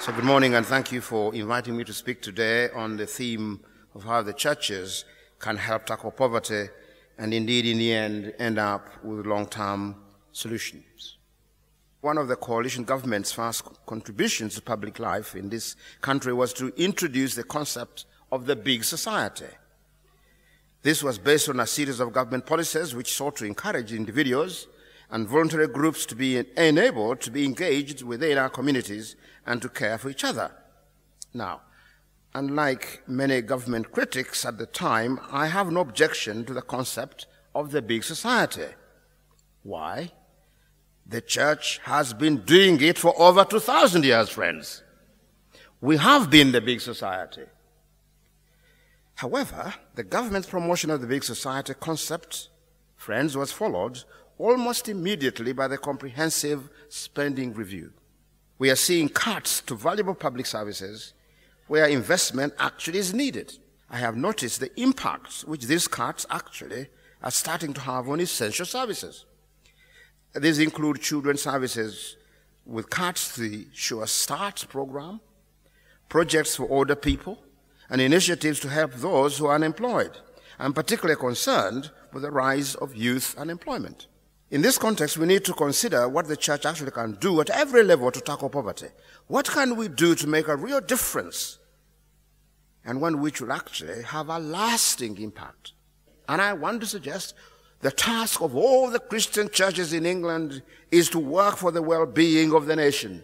So, good morning, and thank you for inviting me to speak today on the theme of how the churches can help tackle poverty and indeed, in the end, end up with long term solutions. One of the coalition government's first contributions to public life in this country was to introduce the concept of the big society. This was based on a series of government policies which sought to encourage individuals and voluntary groups to be enabled to be engaged within our communities and to care for each other. Now, unlike many government critics at the time, I have no objection to the concept of the big society. Why? The church has been doing it for over 2,000 years, friends. We have been the big society. However, the government's promotion of the big society concept, friends, was followed almost immediately by the comprehensive spending review. We are seeing cuts to valuable public services where investment actually is needed. I have noticed the impact which these cuts actually are starting to have on essential services. These include children's services with cuts to the Sure Start program, projects for older people, and initiatives to help those who are unemployed. I'm particularly concerned with the rise of youth unemployment. In this context, we need to consider what the church actually can do at every level to tackle poverty. What can we do to make a real difference and one which will actually have a lasting impact? And I want to suggest the task of all the Christian churches in England is to work for the well being of the nation.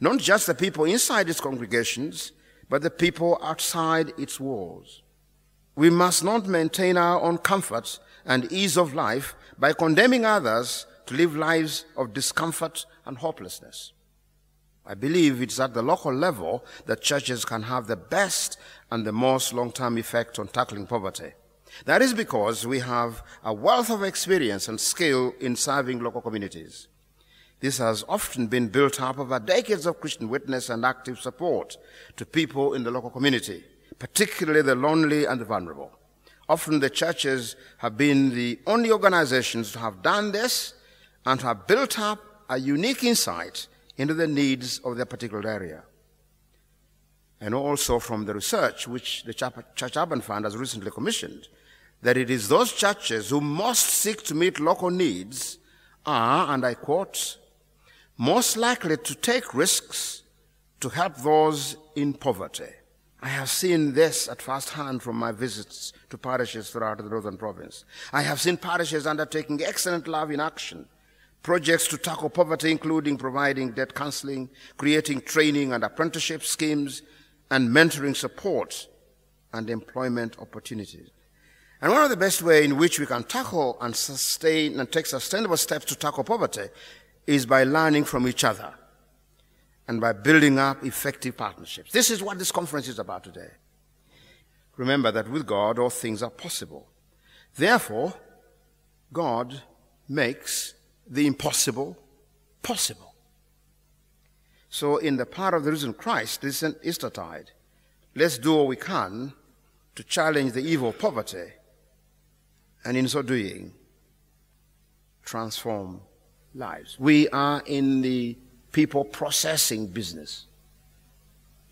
Not just the people inside its congregations, but the people outside its walls. We must not maintain our own comforts and ease of life by condemning others to live lives of discomfort and hopelessness. I believe it's at the local level that churches can have the best and the most long-term effect on tackling poverty. That is because we have a wealth of experience and skill in serving local communities. This has often been built up over decades of Christian witness and active support to people in the local community, particularly the lonely and the vulnerable. Often the churches have been the only organizations to have done this and have built up a unique insight into the needs of their particular area. And also from the research which the Church Urban Fund has recently commissioned, that it is those churches who most seek to meet local needs are, and I quote, most likely to take risks to help those in poverty. I have seen this at first hand from my visits to parishes throughout the northern province. I have seen parishes undertaking excellent love in action, projects to tackle poverty, including providing debt counseling, creating training and apprenticeship schemes, and mentoring support and employment opportunities. And one of the best ways in which we can tackle and sustain and take sustainable steps to tackle poverty is by learning from each other and by building up effective partnerships. This is what this conference is about today. Remember that with God, all things are possible. Therefore, God makes the impossible possible. So, in the power of the risen Christ, this Eastertide, let's do all we can to challenge the evil of poverty, and in so doing, transform lives. We are in the people processing business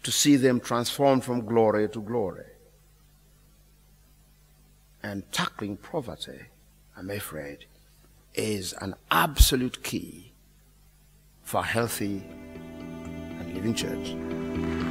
to see them transformed from glory to glory. And tackling poverty, I'm afraid, is an absolute key for a healthy and living church.